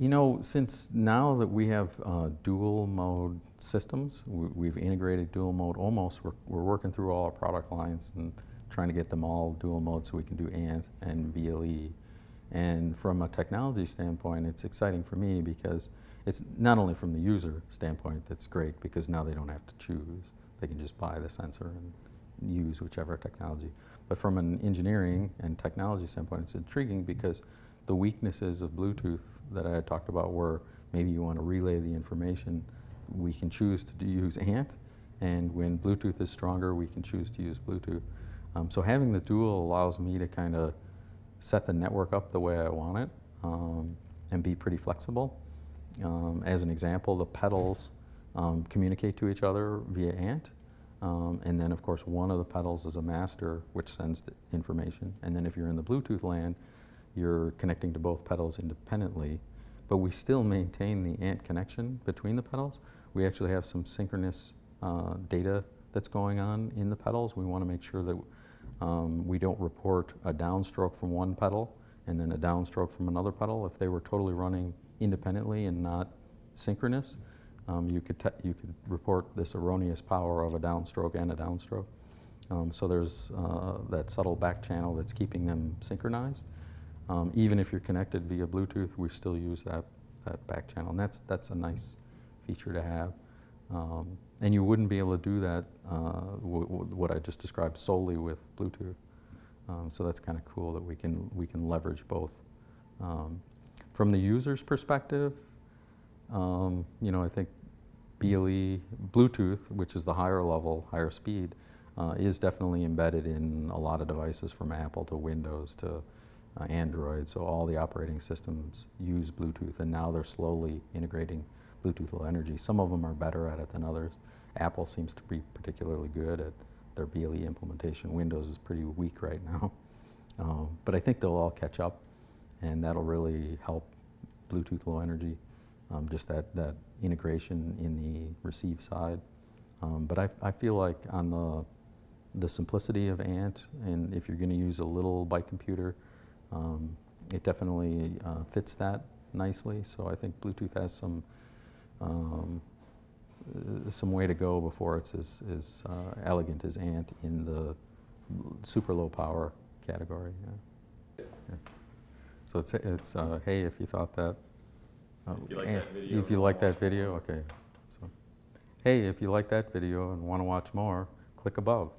You know, since now that we have uh, dual mode systems, we, we've integrated dual mode almost, we're, we're working through all our product lines and trying to get them all dual mode so we can do ANT and BLE. And from a technology standpoint, it's exciting for me because it's not only from the user standpoint that's great because now they don't have to choose. They can just buy the sensor and use whichever technology. But from an engineering and technology standpoint, it's intriguing because the weaknesses of Bluetooth that I had talked about were maybe you want to relay the information, we can choose to use ANT, and when Bluetooth is stronger, we can choose to use Bluetooth. Um, so having the dual allows me to kind of set the network up the way I want it um, and be pretty flexible. Um, as an example, the pedals um, communicate to each other via ANT. Um, and then, of course, one of the pedals is a master, which sends information. And then if you're in the Bluetooth land, you're connecting to both pedals independently. But we still maintain the ANT connection between the pedals. We actually have some synchronous uh, data that's going on in the pedals. We want to make sure that um, we don't report a downstroke from one pedal and then a downstroke from another pedal. If they were totally running independently and not synchronous, um, you, could you could report this erroneous power of a downstroke and a downstroke. Um, so there's uh, that subtle back channel that's keeping them synchronized. Um, even if you're connected via Bluetooth, we still use that, that back channel. And that's, that's a nice feature to have. Um, and you wouldn't be able to do that, uh, what I just described, solely with Bluetooth. Um, so that's kind of cool that we can, we can leverage both. Um, from the user's perspective, um, you know, I think BLE, Bluetooth, which is the higher level, higher speed, uh, is definitely embedded in a lot of devices from Apple to Windows to uh, Android. So all the operating systems use Bluetooth and now they're slowly integrating Bluetooth Low Energy. Some of them are better at it than others. Apple seems to be particularly good at their BLE implementation. Windows is pretty weak right now. Um, but I think they'll all catch up and that'll really help Bluetooth Low Energy, um, just that, that integration in the receive side. Um, but I, I feel like on the, the simplicity of ANT, and if you're going to use a little bike computer, um, it definitely uh, fits that nicely. So I think Bluetooth has some um, uh, some way to go before it's as, as uh, elegant as Ant in the super low power category. Yeah. Yeah. So it's, it's uh, hey, if you thought that, uh, if you like that video, if you like that video, okay. So, hey, if you like that video and want to watch more, click above.